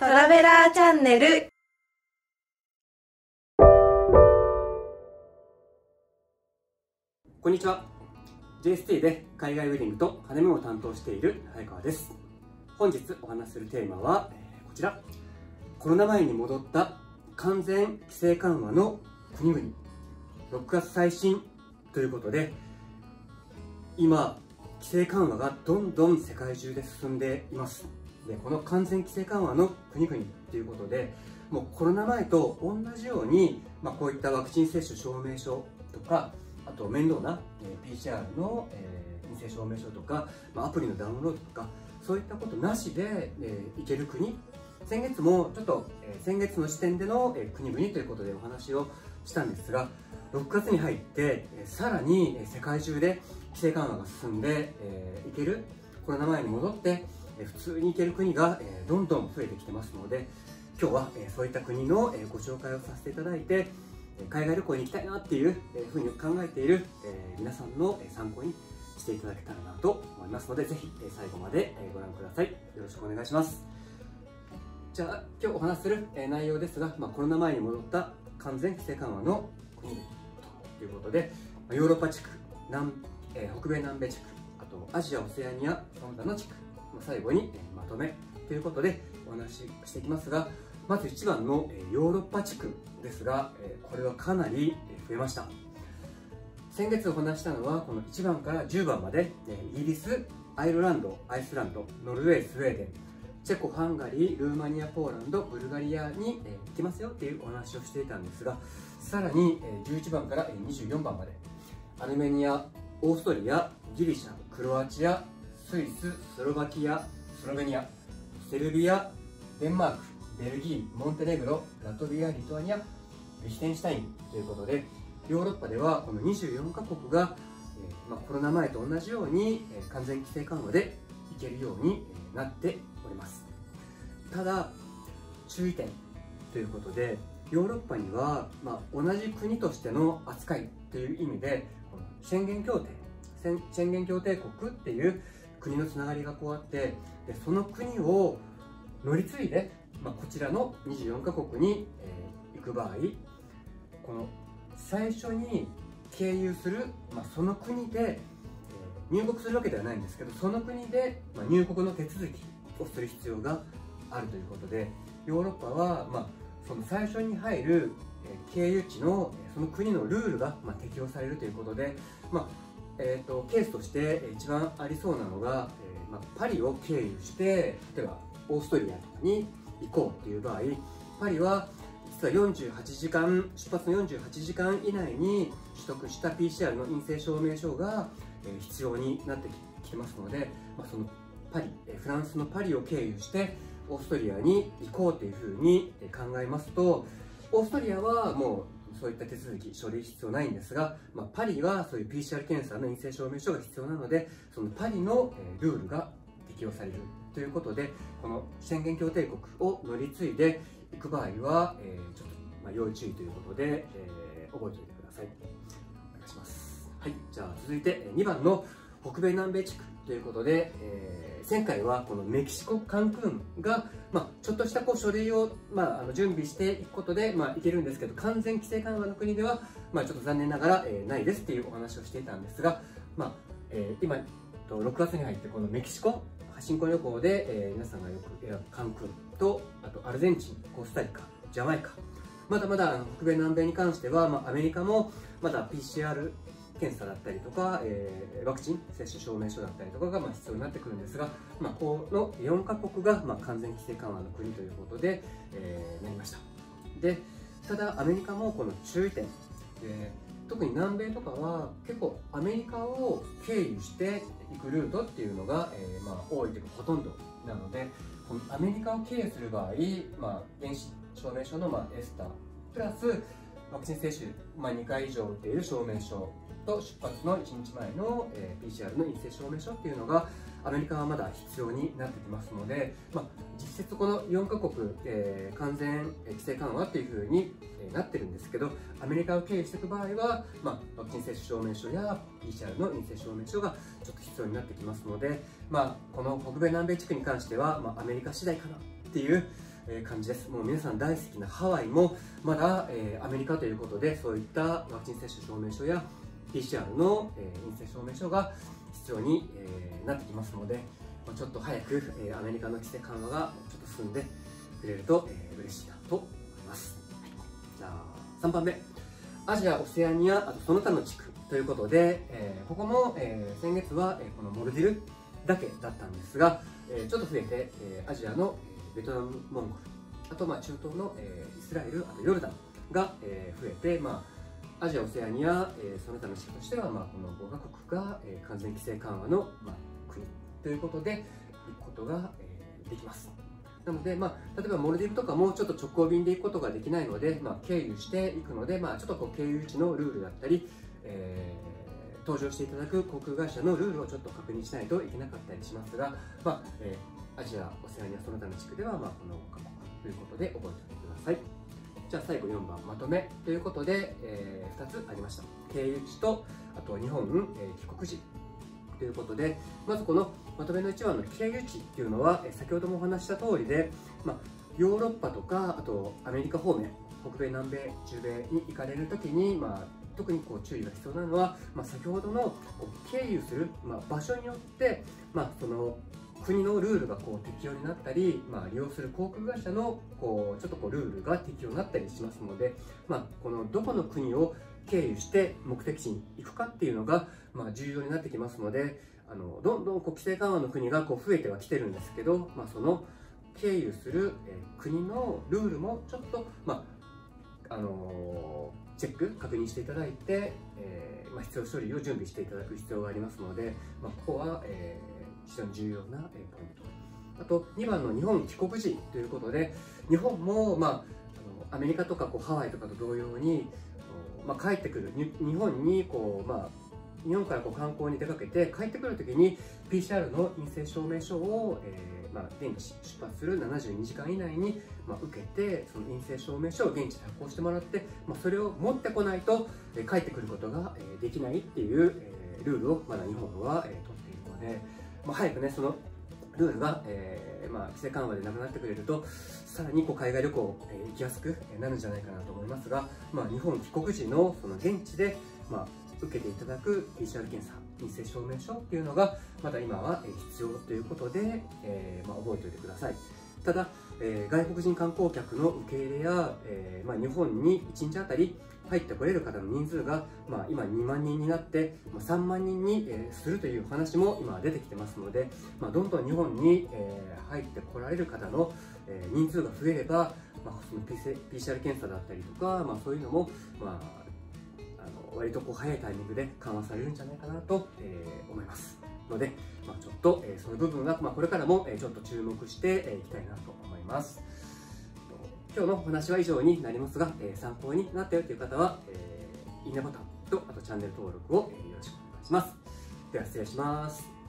トラベラーチャンネル。こんにちは。JST で海外ウェディングとハネムーンを担当している早川です。本日お話しするテーマは、えーこちら。コロナ前に戻った完全規制緩和の国々。6月最新ということで今規制緩和がどんどん世界中で進んでいます。この完全規制緩和の国々ということでもうコロナ前と同じように、まあ、こういったワクチン接種証明書とかあと面倒な、えー PCR の、えー陰性証明書とか、まあ、アプリのダウンロードとかそういったことなしで、えー行ける国。先月もちょっと、えー先月の時点での、えー国々ということでお話をしたんですが6月に入って、えーさらに、世界中で規制緩和が進んで、えー行ける。コロナ前に戻って、普通に行ける国が、どんどん増えてきてますので今日は、そういった国の、ご紹介をさせていただいて海外旅行に行きたいなっていうふうに考えている、皆さんの参考にしていただけたらなと思いますのでぜひ最後までご覧ください。よろしくお願いします。じゃあ今日お話する内容ですが、まあ、コロナ前に戻った完全規制緩和の国ということでヨーロッパ地区南、え北米南米地区あとアジアオセアニアその他の地区。最後にまとめということでお話ししていきますがまず一番のヨーロッパ地区ですがこれはかなり増えました。先月お話したのはこの1番から10番までイギリスアイルランドアイスランドノルウェースウェーデンチェコハンガリールーマニアポーランドブルガリアに行きますよっていうお話をしていたんですがさらに11番から24番までアルメニアオーストリアギリシャクロアチアスイススロバキアスロベニアセルビアデンマークベルギーモンテネグロラトビアリトアニアリヒテンシュタインということでヨーロッパではこの24カ国が、まあ、コロナ前と同じように、完全規制緩和でいけるように、なっております。ただ注意点ということでヨーロッパには、まあ、同じ国としての扱いという意味でこの宣言協定宣言協定国っていう国のつながりがこうあってでその国を乗り継いで、まあ、こちらの24カ国に、えー行く場合この最初に経由する、まあ、その国で、えー入国するわけではないんですけどその国で、まあ、入国の手続きをする必要があるということでヨーロッパは、まあ、その最初に入る、経由地のその国のルールが、ま、適用されるということで、まあえー、とケースとして一番ありそうなのが、えーまあ、パリを経由して例えばオーストリアとかに行こうっていう場合パリは実は48時間出発の48時間以内に取得した PCR の陰性証明書が、えー必要になってきてますので、まあ、そのパリえーフランスのパリを経由してオーストリアに行こうというふうに考えますとオーストリアはもうそういった手続き書類必要ないんですが、まあ、パリはそういう PCR 検査の陰性証明書が必要なのでそのパリのえルールが適用されるということでこの宣言協定国を乗り継いでいく場合は、えーちょっと、ま、要注意ということで、えー覚えておいてください。お願いします。はいじゃあ続いて2番の北米南米地区。ということで、えー前回はこのメキシコカンクーンが、まあ、ちょっとしたこう書類を、まあ、あの準備していくことで、まあ、いけるんですけど完全規制緩和の国では、まあ、ちょっと残念ながら、えーないですっていうお話をしていたんですが、まあえー今6月に入ってこのメキシコ新婚旅行で、えー皆さんがよく選ぶカンクーンとあとアルゼンチンコスタリカジャマイカまだまだ北米南米に関しては、まあ、アメリカもまだ PCR 検査だったりとか、えーワクチン接種証明書だったりとかがまあ必要になってくるんですが、まあ、この4カ国がまあ完全規制緩和の国ということで、えーなりました。でただアメリカもこの注意点。で特に南米とかは結構アメリカを経由していくルートっていうのが、えーまあ、多いというかほとんどなのでこのアメリカを経由する場合、まあ、電子証明書の、まあ、エスタープラスワクチン接種、まあ、2回以上打っている証明書と出発の1日前の、えー PCR の陰性証明書っていうのがアメリカはまだ必要になってきますので、まあ、実質この4カ国、えー完全規制緩和っていうふうになってるんですけどアメリカを経由していく場合は、まあ、ワクチン接種証明書や PCR の陰性証明書がちょっと必要になってきますので、まあ、この北米南米地区に関しては、まあ、アメリカ次第かなっていう、感じです。もう皆さん大好きなハワイもまだ、えーアメリカということでそういったワクチン接種証明書や PCR の、えー陰性証明書が必要に、えーなってきますので、まあちょっと早く、えーアメリカの規制緩和がちょっと進んでくれると、えー嬉しいなと思います、じゃあ3番目。アジア・オセアニアあとその他の地区ということで、えーここも、えー先月は、えーこのモルディルだけだったんですが、えーちょっと増えて、えーアジアのえーベトナム、モンゴルあとまあ中東の、えーイスラエルあとヨルダンが、えー増えて、まあ、アジア・オセアニア、えーその他の地区としては、まあ、この5カ国が、えー完全規制緩和の、まあ、国ということで行くことが、えーできます。なので、まあ、例えばモルディブとかもちょっと直行便で行くことができないので、まあ、経由していくので、まあ、ちょっとこう経由地のルールだったり、えー搭乗していただく航空会社のルールをちょっと確認しないといけなかったりしますが、まあえーアジア、オセアニアその他の地区では、まあ、この科目ということで覚えておいてください。じゃあ最後4番まとめ。ということで、え2つありました。経由地とあと日本、えー帰国時。ということでまずこのまとめの1番の経由地っていうのは、えー先ほどもお話しした通りで、まあ、ヨーロッパとかあとアメリカ方面北米南米中米に行かれる時に、まあ、特にこう注意が必要なのは、まあ、先ほどのこう経由する、まあ、場所によって、まあ、その国のルールがこう適用になったり、まあ、利用する航空会社のこうちょっとこうルールが適用になったりしますので、まあ、このどこの国を経由して目的地に行くかっていうのが、まあ、重要になってきますのであのどんどんこう規制緩和の国がこう増えてはきてるんですけど、まあ、その経由する、え国のルールもちょっと、まあのチェック確認していただいて、えーまあ、必要処理を準備していただく必要がありますので、まあ、ここは、えー非常に重要な、ポイントあと2番の日本帰国時ということで日本も、まあ、アメリカとかこうハワイとかと同様に、まあ、帰ってくる日本にこう、まあ、日本からこう観光に出かけて帰ってくるときに PCR の陰性証明書を、えーまあ、現地出発する72時間以内に、まあ、受けてその陰性証明書を現地で発行してもらって、まあ、それを持ってこないと、帰ってくることが、できないっていう、えールールをまだ日本は、えー取っているので、まあ、早くねそのルールが、えーまあ、規制緩和でなくなってくれるとさらにこう海外旅行、えー行きやすくなるんじゃないかなと思いますが、まあ、日本帰国時のその現地で、まあ、受けていただく PCR 検査陰性証明書っていうのがまだ今はえー必要ということで、えーまあ、覚えておいてください。ただ、えー外国人観光客の受け入れや、えーまあ、日本に1日あたり入ってこれる方の人数が、まあ、今2万人になって、まあ、3万人に、えーするという話も今出てきてますので、まあ、どんどん日本に、えー入ってこられる方の、えー人数が増えれば、まあ、その PCR 検査だったりとか、まあ、そういうのも、まあ、あの割とこう早いタイミングで緩和されるんじゃないかなと、えー思いますので、まあ、ちょっと、えーその部分は、まあ、これからも、えーちょっと注目してい、えーいきたいなと思います。今日のお話は以上になりますが、えー参考になったよという方は、えーいいねボタンとあとチャンネル登録を、よろしくお願いします。では失礼します。